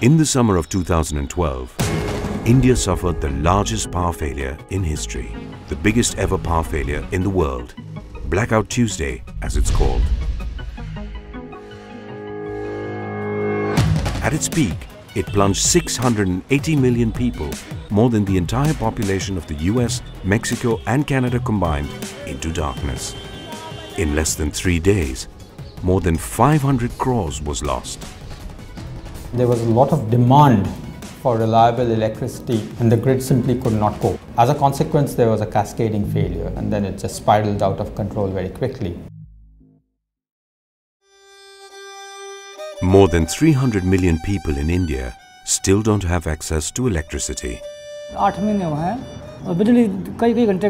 In the summer of 2012, India suffered the largest power failure in history, the biggest ever power failure in the world, Blackout Tuesday as it's called. At its peak, it plunged 680 million people, more than the entire population of the US, Mexico and Canada combined, into darkness. In less than three days, more than 500 crores was lost. There was a lot of demand for reliable electricity and the grid simply could not cope. As a consequence, there was a cascading failure and then it just spiraled out of control very quickly. More than 300 million people in India still don't have access to electricity. आठ महीने हुए हैं और बिजली कई कई घंटे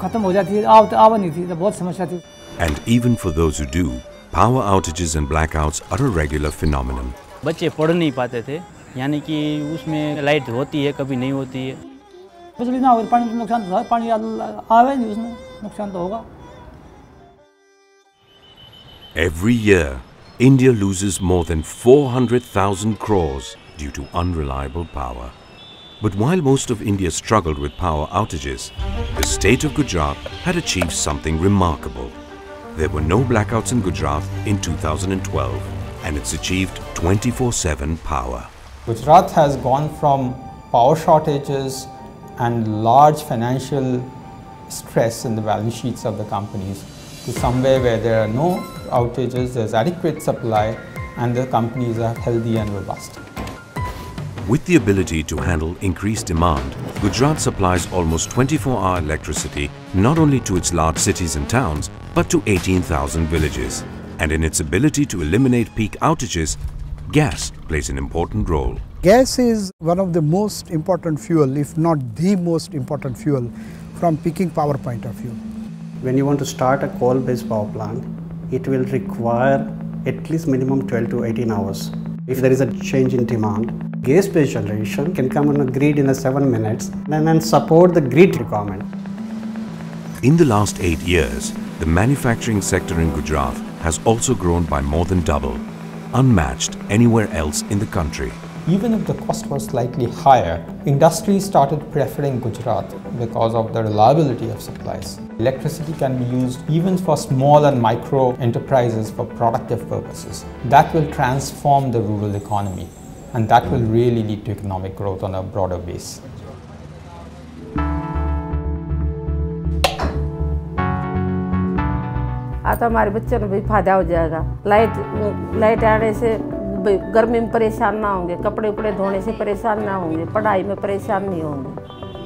ख़त्म हो जाती है आव आवा नहीं थी तो बहुत समस्या थी And even for those who do, power outages and blackouts are a regular phenomenon. बच्चे पढ़ नहीं पाते थे यानी कि उसमें लाइट होती है कभी नहीं होती है बिजली ना हो तो पानी का नुकसान तो है पानी आ- आवे नहीं उसमें नुकसान तो होगा Every year, India loses more than 400,000 crores due to unreliable power. But while most of India struggled with power outages, the state of Gujarat had achieved something remarkable. There were no blackouts in Gujarat in 2012, and it's achieved 24 7 power. Gujarat has gone from power shortages and large financial stress in the value sheets of the companies to somewhere where there are no outages, there's adequate supply, and the companies are healthy and robust. With the ability to handle increased demand, Gujarat supplies almost 24-hour electricity not only to its large cities and towns, but to 18,000 villages. And in its ability to eliminate peak outages, gas plays an important role. Gas is one of the most important fuel, if not the most important fuel from peaking power point of view. When you want to start a coal-based power plant, it will require at least minimum 12 to 18 hours. If there is a change in demand, gas-based generation can come on a grid in a 7 minutes and then support the grid requirement. In the last eight years, the manufacturing sector in Gujarat has also grown by more than double, unmatched anywhere else in the country. Even if the cost was slightly higher, industry started preferring Gujarat because of the reliability of supplies. Electricity can be used even for small and micro enterprises for productive purposes. That will transform the rural economy and that will really lead to economic growth on a broader base. आता हमारे बच्चों को भी फ़ायदा हो जाएगा। Light light आने से गर्मी में परेशान ना होंगे, कपड़े उपड़े धोने से परेशान ना होंगे, पढ़ाई में परेशान नहीं होंगे।